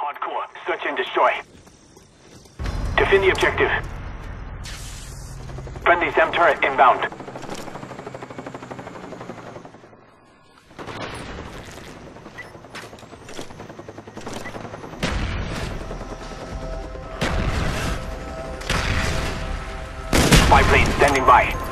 Hardcore. Search and destroy. Defend the objective. Friendly SAM turret inbound. Spy plane standing by.